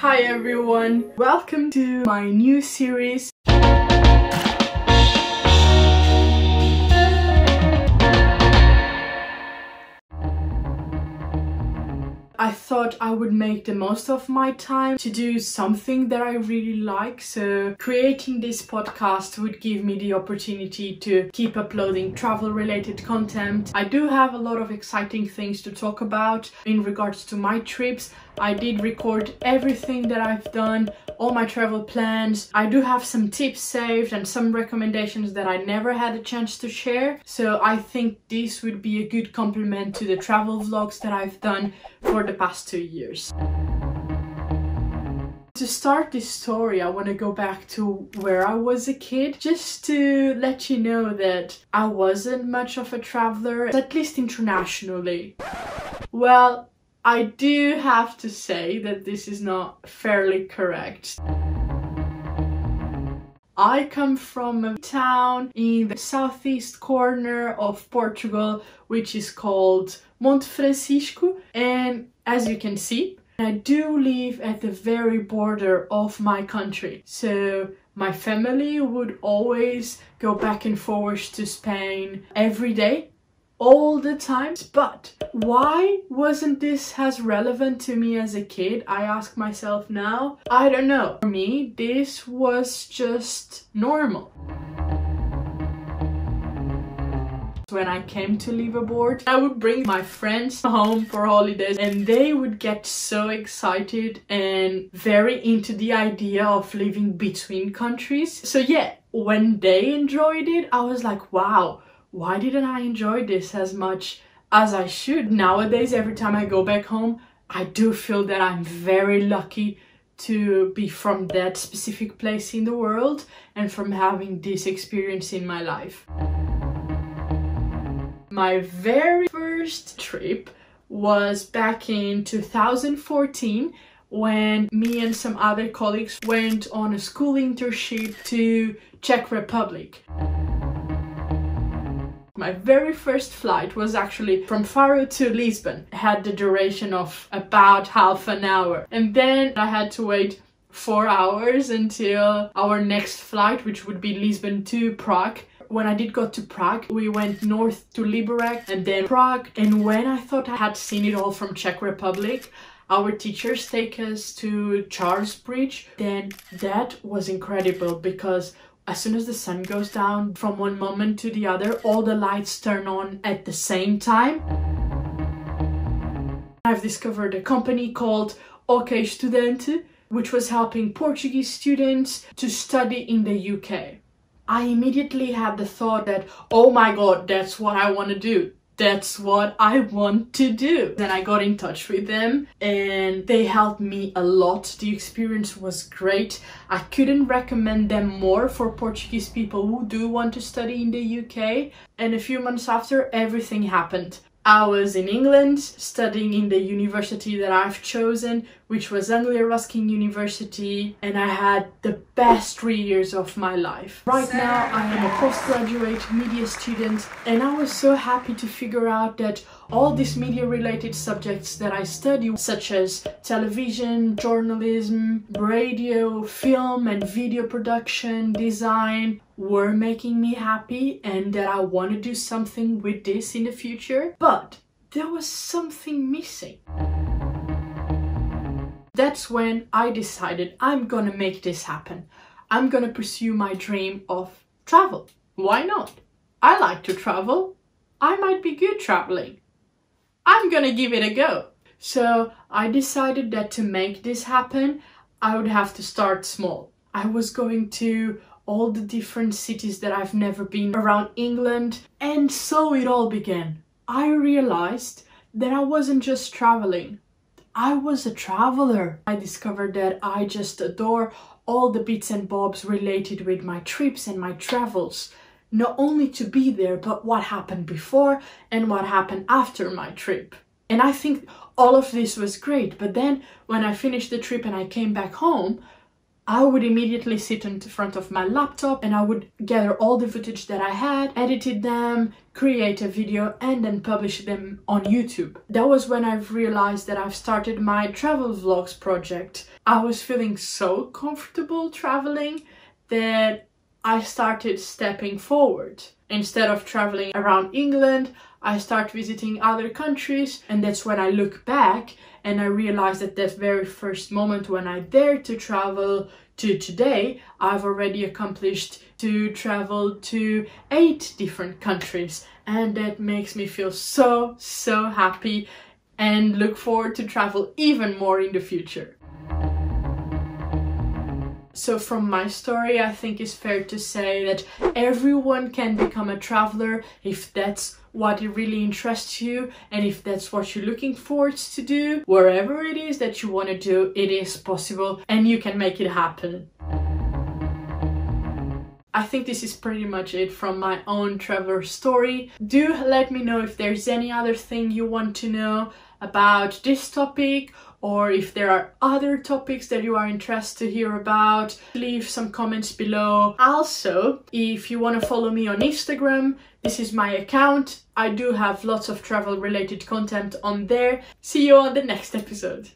Hi everyone, welcome to my new series. I thought I would make the most of my time to do something that I really like. So creating this podcast would give me the opportunity to keep uploading travel related content. I do have a lot of exciting things to talk about in regards to my trips. I did record everything that I've done, all my travel plans. I do have some tips saved and some recommendations that I never had a chance to share. So I think this would be a good complement to the travel vlogs that I've done for the past two years. To start this story, I want to go back to where I was a kid, just to let you know that I wasn't much of a traveler, at least internationally. Well, I do have to say that this is not fairly correct. I come from a town in the southeast corner of Portugal, which is called Monte Francisco, and as you can see, I do live at the very border of my country. So my family would always go back and forth to Spain every day all the time. But why wasn't this as relevant to me as a kid? I ask myself now. I don't know. For me, this was just normal. When I came to live abroad. I would bring my friends home for holidays and they would get so excited and very into the idea of living between countries. So yeah, when they enjoyed it, I was like, wow, why didn't I enjoy this as much as I should? Nowadays, every time I go back home, I do feel that I'm very lucky to be from that specific place in the world and from having this experience in my life. My very first trip was back in 2014 when me and some other colleagues went on a school internship to Czech Republic. My very first flight was actually from Faro to Lisbon. It had the duration of about half an hour. And then I had to wait four hours until our next flight, which would be Lisbon to Prague. When I did go to Prague, we went north to Liberec and then Prague. And when I thought I had seen it all from Czech Republic, our teachers take us to Charles Bridge. Then that was incredible because as soon as the sun goes down from one moment to the other, all the lights turn on at the same time. I've discovered a company called OkEstudante, which was helping Portuguese students to study in the UK. I immediately had the thought that, oh my god, that's what I want to do that's what I want to do. Then I got in touch with them and they helped me a lot. The experience was great. I couldn't recommend them more for Portuguese people who do want to study in the UK. And a few months after, everything happened. I was in England studying in the university that I've chosen, which was Anglia Ruskin University, and I had the best three years of my life. Right now, I am a postgraduate media student, and I was so happy to figure out that all these media related subjects that I study, such as television, journalism, radio, film and video production, design, were making me happy and that I want to do something with this in the future. But there was something missing. That's when I decided I'm gonna make this happen. I'm gonna pursue my dream of travel. Why not? I like to travel. I might be good traveling. I'm gonna give it a go. So I decided that to make this happen, I would have to start small. I was going to all the different cities that I've never been around England, and so it all began. I realized that I wasn't just traveling, I was a traveler. I discovered that I just adore all the bits and bobs related with my trips and my travels not only to be there, but what happened before and what happened after my trip. And I think all of this was great. But then when I finished the trip and I came back home, I would immediately sit in front of my laptop and I would gather all the footage that I had, edited them, create a video and then publish them on YouTube. That was when I've realized that I've started my travel vlogs project. I was feeling so comfortable traveling that I started stepping forward. Instead of traveling around England, I start visiting other countries and that's when I look back and I realize that that very first moment when I dared to travel to today, I've already accomplished to travel to eight different countries and that makes me feel so, so happy and look forward to travel even more in the future. So from my story, I think it's fair to say that everyone can become a traveler if that's what it really interests you and if that's what you're looking forward to do. Wherever it is that you want to do, it is possible and you can make it happen. I think this is pretty much it from my own traveler story. Do let me know if there's any other thing you want to know about this topic or if there are other topics that you are interested to hear about, leave some comments below. Also, if you want to follow me on Instagram, this is my account. I do have lots of travel related content on there. See you on the next episode.